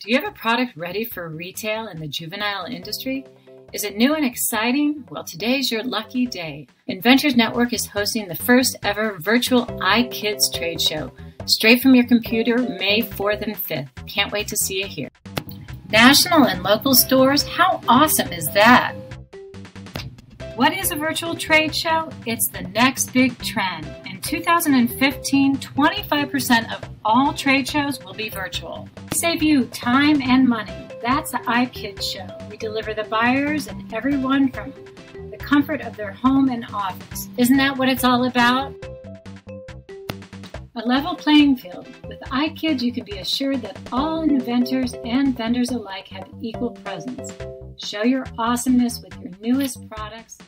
Do you have a product ready for retail in the juvenile industry? Is it new and exciting? Well, today's your lucky day. Inventorz Network is hosting the first ever virtual iKids trade show, straight from your computer, May 4th and 5th. Can't wait to see you here. National and local stores, how awesome is that? What is a virtual trade show? It's the next big trend. In 2015, 25% of all trade shows will be virtual. Save you time and money. That's the iKids show. We deliver the buyers and everyone from the comfort of their home and office. Isn't that what it's all about? A level playing field. With iKids, you can be assured that all inventors and vendors alike have equal presence. Show your awesomeness with your newest products